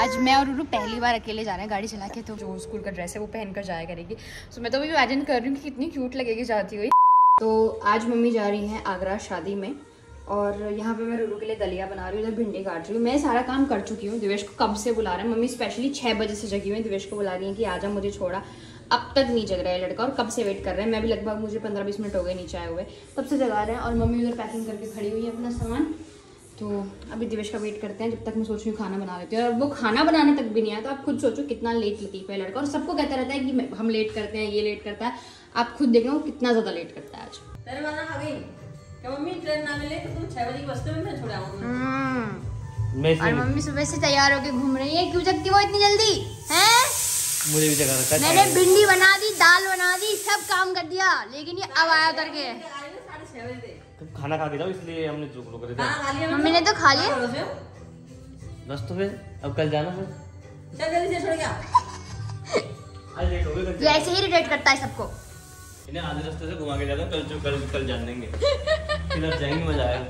आज मैं और रूरू पहली बार अकेले जा रहे हैं गाड़ी चला के तो जो स्कूल का ड्रेस है वो पहन कर जाया करेगी। सो मैं तो अभी इमेजिन कर रही हूँ कि कितनी क्यूट लगेगी जाती हुई। तो आज मम्मी जा रही हैं आगरा शादी में, और यहाँ पे मैं रूरू के लिए दलिया बना रही हूँ इधर भिंडी काट रही हूँ। मैं सारा काम कर चुकी हूँ, दिवेश को कब से बुला रहे हैं। मम्मी स्पेशली छः बजे से जगी हुई दिवेश को बुला रही है कि आजा मुझे छोड़ा। अब तक नहीं जग रहा है लड़का, और कब से वेट कर रहे हैं? मैं भी लगभग मुझे पंद्रह बीस मिनट हो गए नीचे आए हुए। तब से जगा रहे हैं, और मम्मी उधर पैकिंग करके खड़ी हुई है अपना सामान। तो अभी दिवेश का वेट करते हैं जब तक मैं सोच रही हूँ खाना बना लेती हूँ। और वो खाना बनाने तक भी नहीं आया तो आप खुद सोचो कितना लेट लतीफ़ है लड़का। और सबको कहता रहता है कि हम लेट करते हैं ये लेट करता है। आप खुद देखें वो कितना ज़्यादा लेट करता है आज। तेरे वाला आ गई क्या मम्मी ट्रेन ना मिले तो तुम छह बजे की बस्ते में मैं छोड़ा हूँ और मम्मी सुबह से तैयार होके घूम रही है क्यों? जगती वो इतनी जल्दी हैं? मुझे भी जगह रखा मैंने भिंडी बना दी दाल बना दी सब काम कर दिया लेकिन ये अब आया उतर के। आए ना साढ़े छह बजे। तुम खाना खा के जाओ इसलिए हमने जो लोग रहे थे। कहाँ खा लिया मम्मी ने तो खा लिया। बस तो फिर अब कल जाना फिर। चल जल्दी से छोड़ गया। आज लेट हो गए ये ऐसे ही रिलेट करता है सबको। इन्हें आधे रास्ते से घुमा के जाता हूँ कल जो कल कल जान देंगे फिर जाएँगे मज़ा आएगा।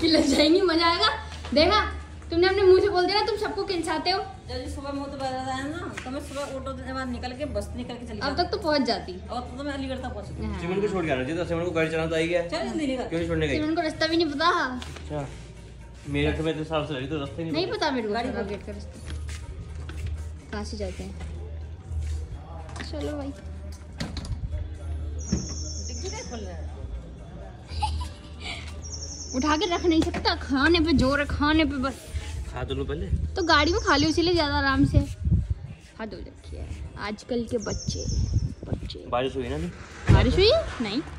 किलर जाएँगे मज़ा आएगा। देखा? तुमने अपने मुँह से बोल दिया ना तुम सबको खिंचाते हो। जल्दी सुबह मुँह तो बजा आया ना तो मैं सुबह ऑटो के बाद निकल के बस निकल के चली अब तक तो पहुँच जाती। और तो मैं अलीगढ़ तक पहुँची हाँ। सिमन को छोड़ के आना चाहिए था सिमन को गाड़ी चलाना तो आई गया चल जल्दी निकल। क्यों नहीं छोड़ने गई? सिमरन को रास्ता भी नहीं पता। अच्छा। मेरे तो मैं तो साल से रही तो रास्ते नहीं नहीं पता। मेरे को गाड़ी पर। वेट कर रास्ता। कहाँ से जाते हैं? चलो भाई। डिग्गी नहीं खोल रहा है उठा के रख नहीं सकता खाने पे ज़ोर है खाने पे बस। खा तो पहले। तो गाड़ी में खा लो इसीलिए ज़्यादा आराम से। हाथ धो रखी है। आजकल के बच्चे बच्चे। बारिश हुई ना नहीं बारिश हुई? नहीं।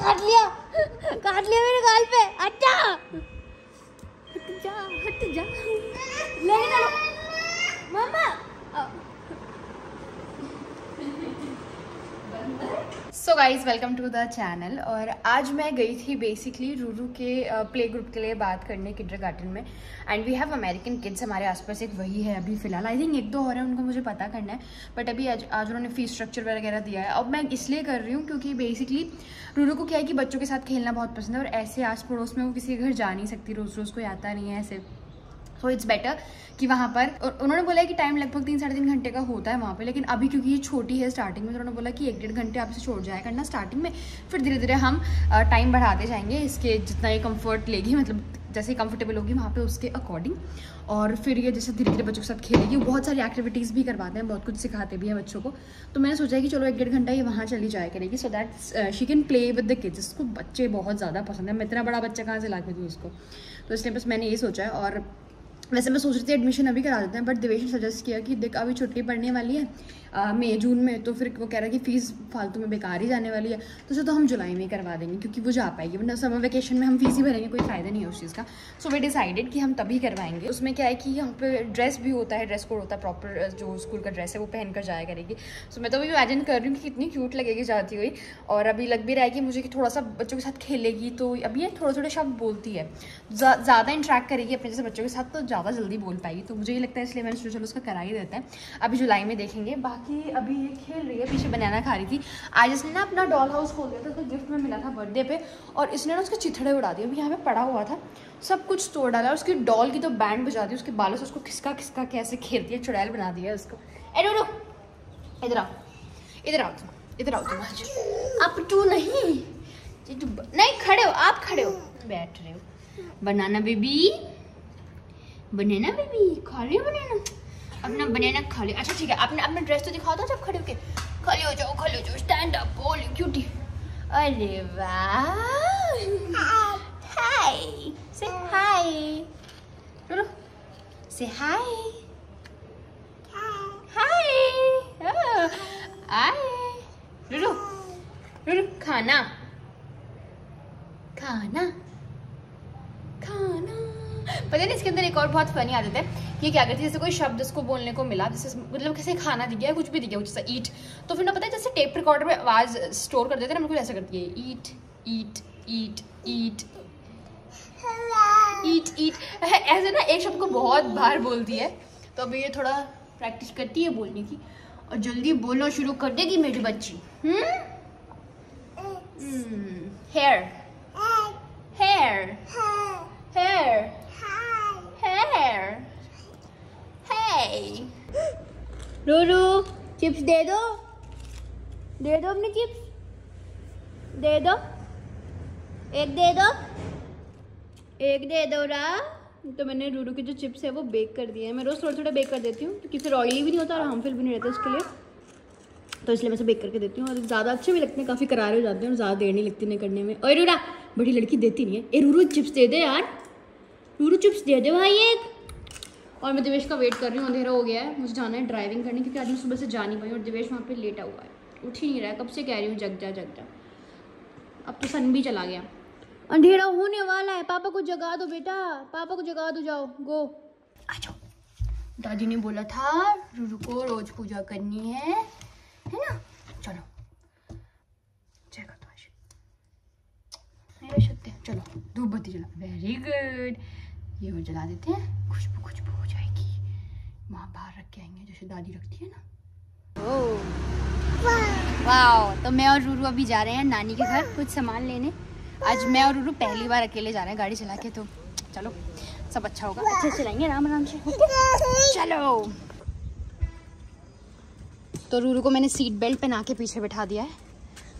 काट लिया। काट लिया मेरे गाल पे। अच्छा हट जा हट जा लेके चलो मामा so guys welcome to the channel और आज मैं गई थी बेसिकली रूरू के प्ले ग्रुप के लिए बात करने किडर गार्डन में. And we have American kids हमारे आसपास, एक वही है अभी फ़िलहाल. आई थिंक एक दो और है, उनको मुझे पता करना है. बट अभी आज आज उन्होंने फ़ीस स्ट्रक्चर वगैरह दिया है. अब मैं इसलिए कर रही हूँ क्योंकि बेसिकली रूरू को क्या है कि बच्चों के साथ खेलना बहुत पसंद है और ऐसे आस पड़ोस में वो किसी के घर जा नहीं सकती रोज़ रोज़ कोई आता नहीं है ऐसे. सो इट्स बेटर कि वहाँ पर उन्होंने बोला कि टाइम लगभग तीन साढ़े तीन घंटे का होता है वहाँ पे, लेकिन अभी क्योंकि ये छोटी है स्टार्टिंग में तो उन्होंने बोला कि एक डेढ़ घंटे आप इसे छोड़ जाया करना स्टार्टिंग में, फिर धीरे धीरे हम टाइम बढ़ाते जाएँगे, इसके जितना ये कंफर्ट लेगी मतलब जैसे कंफर्टेबल होगी वहाँ पे उसके अकॉर्डिंग और फिर ये जैसे धीरे धीरे बच्चों के साथ खेलेगी बहुत सारी एक्टिविटीज़ भी करवाते हैं, बहुत कुछ सिखाते भी हैं बच्चों को तो मैंने सोचा कि चलो एक डेढ़ घंटा ये वहाँ चली जाया करेगी so that she can play with the kids इसको बच्चे बहुत ज़्यादा पसंद है, मैं इतना बड़ा बच्चा कहाँ से ला के दूँ इसको तो इसलिए बस मैंने ये सोचा है, और वैसे मैं सोच रही थी एडमिशन अभी करा देते हैं बट दिवेश ने सजेस्ट किया कि देख, अभी छुट्टी पड़ने वाली है मई, जून में तो फिर वो कह रहा है कि फ़ीस फालतू में बेकार ही जाने वाली है। तो उसे तो हम जुलाई में करवा देंगे, क्योंकि वो जा पाएगी, वरना समर वेकेशन में हम फ़ीस ही भरेंगे, कोई फ़ायदा नहीं है उस चीज़ का। सो वे डिसाइडेड कि हम तभी करवाएँगे। उसमें क्या है कि यहाँ पे ड्रेस भी होता है ड्रेस कोड होता है प्रॉपर जो स्कूल का ड्रेस है, वो पहन कर जाया करेगी। सो मैं तो अभी इमेजिन कर रही हूँ कि कितनी क्यूट लगेगी जाती हुई, और अभी लग भी रहा है कि मुझे कि थोड़ा सा बच्चों के साथ खेलेगी तो अभी ये थोड़े थोड़े शब्द बोलती है। ज़्यादा इंट्रैक्ट करेगी अपने जैसे बच्चों के साथ तो ज़्यादा जल्दी बोल पाएगी। तो मुझे ये लगता है, इसलिए मैंने सोचा उसका करा ही देते हैं। अभी जुलाई में देखेंगे। बाकी अभी ये खेल रही है, पीछे बनाना खा रही थी। आज इसने ना अपना डॉल हाउस खोल दिया था तो गिफ्ट में मिला था बर्थडे पे। और इसने ना उसके चिथड़े उड़ा दिए। अभी यहाँ पे पड़ा हुआ था, सब कुछ तोड़ डाला। उसकी डॉल की तो बैंड बजा दी, उसके बालों से उसको खिसका खिसका के ऐसे खेलती है चुड़ैल बना दिया उसको। ए रो इधर आओ। इधर आओ तुम। इधर आओ तुम आज। अब तू नहीं। नहीं, खड़े हो। आप खड़े हो। बैठ रहे हो। बनाना बेबी बनाना बेबी खा रही बनाना अपना बनाना खा लियो अच्छा ठीक है। अपना अपना ड्रेस तो दिखा दो जब खड़े होके। खड़े हो जाओ, खड़े हो जाओ। स्टैंड अप बोल क्यूटी अरे वाह। हाय से हाय चलो। से हाय हाय हाय रुरो रुरो खाना खाना नहीं इसके अंदर एक और बहुत फनी आदत है कि ये क्या करती है जैसे कोई शब्द उसको बोलने को मिला जैसे मतलब किसी खाना दिख गया कुछ भी दिख गया जैसे ईट तो फिर ना पता है जैसे टेप रिकॉर्डर में आवाज़ स्टोर कर देते हैं ना बिल्कुल ऐसा करती है ईट ईट ईट ईट ईट ईट ऐसे ना एक शब्द को बहुत बार बोलती है तो अभी ये थोड़ा प्रैक्टिस करती है बोलने की और जल्दी बोलना शुरू कर देगी मेरी बच्ची हेयर हेयर हेयर रूरू चिप्स दे दो दे दो अपनी चिप्स दे दो एक दे दो एक दे दो रा तो मैंने रूरू के जो चिप्स है वो बेक कर दिए हैं। मैं रोज़ थोड़ा थोड़ा बेक कर देती हूँ, क्योंकि फिर ऑयली भी नहीं होता और हार्मफुल भी नहीं रहता उसके लिए। तो इसलिए मैं इसे बेक करके देती हूँ और ज़्यादा अच्छे भी लगते हैं, काफ़ी करारे हो जाते हैं और ज़्यादा देर नहीं लगती नहीं करने में। और रूरा बड़ी लड़की देती नहीं है। ए रूरू चिप्स दे दे यार। रूरू चिप्स दे दे भाई एक। और मैं दिवेश का वेट कर रही हूँ, अंधेरा हो गया है, मुझे जाना है ड्राइविंग करने क्योंकि आज मैं सुबह से जा नहीं पाई और दिवेश वहाँ पे लेटा हुआ है। उठ ही नहीं रहा है, कब से कह रही हूँ, जग जा जग जा। अब तो सन भी चला गया। अंधेरा होने वाला है, पापा को जगा दो बेटा, पापा को जगा दो, जाओ गो आ जाओ। दादी ने बोला था रूरू को रोज पूजा करनी है है ना? चलो। चलो, धूप बत्ती जला वेरी गुड ये वो जला देते हैं, खुशबू। वहाँ बाहर रख के आएँगे जैसे दादी रखती है ना। वाह तो मैं और रूरू अभी जा रहे हैं नानी के घर कुछ सामान लेने। आज मैं और रूरू पहली बार अकेले जा रहे हैं गाड़ी चला के तो चलो सब अच्छा होगा। अच्छे चलाएँगे आराम आराम से चलो। तो रूरू को मैंने सीट बेल्ट पहना के पीछे बैठा दिया है।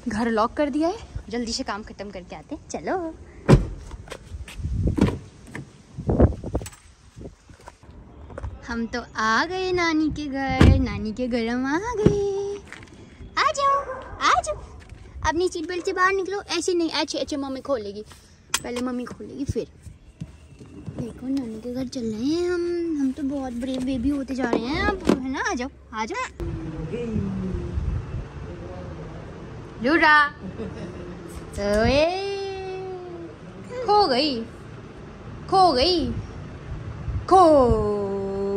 घर लॉक कर दिया है जल्दी से काम खत्म करके आते हैं। चलो। हम तो आ गए नानी के घर। नानी के घर हम आ गए। आ जाओ आ जाओ। अपनी सीट बेल्ट से बाहर निकलो। ऐसे नहीं अच्छे अच्छे मम्मी खोलेगी। पहले मम्मी खोलेगी, फिर। देखो, नानी के घर चल रहे हैं हम। हम तो बहुत ब्रेव बेबी होते जा रहे हैं अब, है ना? आ जाओ आ जाओ। लूरा। ये खो गई। खो गई। खो।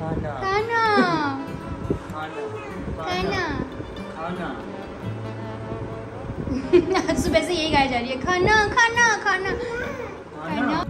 खाना। खाना। खाना खाना। सुबह से यही गाई जा रही है खाना खाना खाना। खाना।